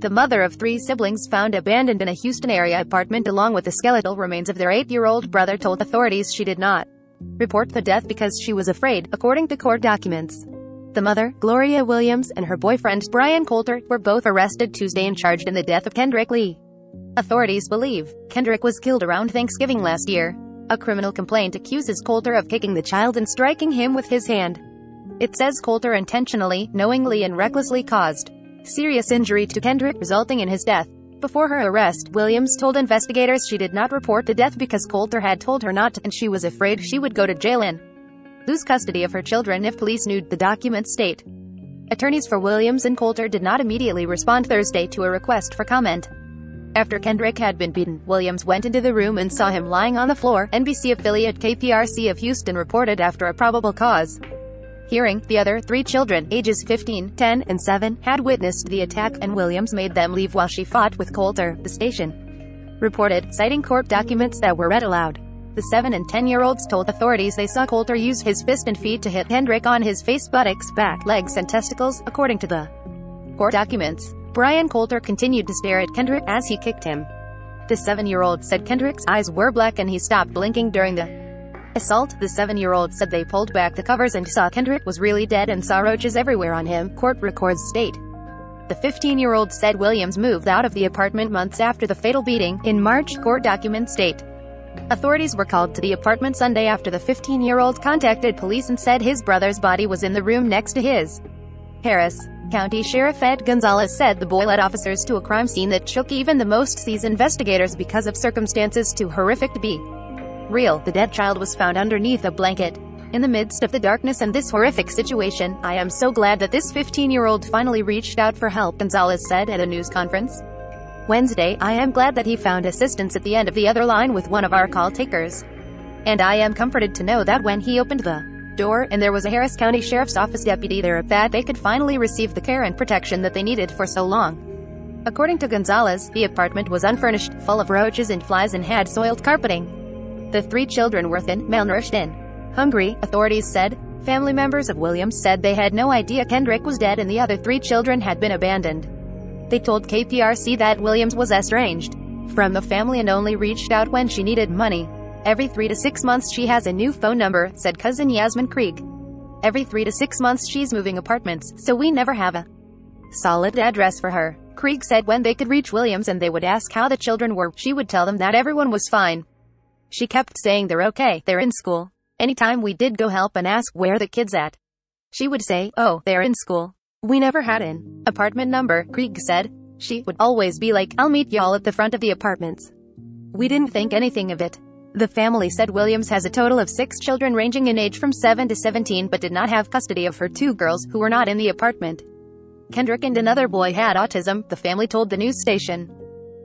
The mother of three siblings found abandoned in a Houston area apartment along with the skeletal remains of their eight-year-old brother told authorities she did not report the death because she was afraid, according to court documents. The mother, Gloria Williams, and her boyfriend, Brian Coulter, were both arrested Tuesday and charged in the death of Kendrick Lee. Authorities believe Kendrick was killed around Thanksgiving last year. A criminal complaint accuses Coulter of kicking the child and striking him with his hand. It says Coulter intentionally, knowingly and recklessly caused serious injury to Kendrick, resulting in his death. Before her arrest, Williams told investigators she did not report the death because Coulter had told her not to, and she was afraid she would go to jail and lose custody of her children if police knew, the documents state. Attorneys for Williams and Coulter did not immediately respond Thursday to a request for comment. After Kendrick had been beaten, Williams went into the room and saw him lying on the floor, NBC affiliate KPRC of Houston reported after a probable cause hearing, the other three children, ages 15, 10, and 7, had witnessed the attack, and Williams made them leave while she fought with Coulter, the station reported, citing court documents that were read aloud. The 7 and 10-year-olds told authorities they saw Coulter use his fist and feet to hit Kendrick on his face, buttocks, back, legs, and testicles, according to the court documents. Brian Coulter continued to stare at Kendrick as he kicked him. The 7-year-old said Kendrick's eyes were black and he stopped blinking during the assault, the seven-year-old said they pulled back the covers and saw Kendrick was really dead and saw roaches everywhere on him, court records state. The 15-year-old said Williams moved out of the apartment months after the fatal beating. In March, court documents state. Authorities were called to the apartment Sunday after the 15-year-old contacted police and said his brother's body was in the room next to his. Harris County Sheriff Ed Gonzalez said the boy led officers to a crime scene that shook even the most seasoned investigators because of circumstances too horrific to be real. The dead child was found underneath a blanket. In the midst of the darkness and this horrific situation, I am so glad that this 15-year-old finally reached out for help, Gonzalez said at a news conference. Wednesday, I am glad that he found assistance at the end of the other line with one of our call takers. And I am comforted to know that when he opened the door, and there was a Harris County Sheriff's Office deputy there, that they could finally receive the care and protection that they needed for so long. According to Gonzalez, the apartment was unfurnished, full of roaches and flies and had soiled carpeting. The three children were thin, malnourished and hungry, authorities said. Family members of Williams said they had no idea Kendrick was dead and the other three children had been abandoned. They told KPRC that Williams was estranged from the family and only reached out when she needed money. Every three to six months she has a new phone number, said cousin Yasmin Krieg. Every three to six months she's moving apartments, so we never have a solid address for her. Krieg said when they could reach Williams and they would ask how the children were, she would tell them that everyone was fine. She kept saying they're okay, they're in school. Anytime we did go help and ask where the kids at, she would say, oh, they're in school. We never had an apartment number, Krieg said. She would always be like, I'll meet y'all at the front of the apartments. We didn't think anything of it. The family said Williams has a total of six children ranging in age from 7 to 17 but did not have custody of her two girls, who were not in the apartment. Kendrick and another boy had autism, the family told the news station.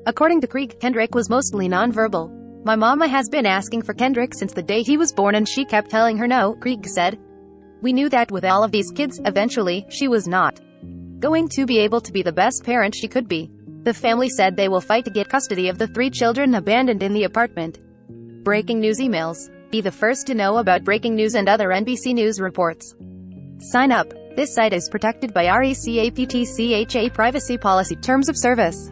According to Krieg, Kendrick was mostly nonverbal. My mama has been asking for Kendrick since the day he was born and she kept telling her no, Krieg said. We knew that with all of these kids, eventually, she was not going to be able to be the best parent she could be. The family said they will fight to get custody of the three children abandoned in the apartment. Breaking news emails. Be the first to know about breaking news and other NBC News reports. Sign up. This site is protected by RECAPTCHA Privacy Policy Terms of Service.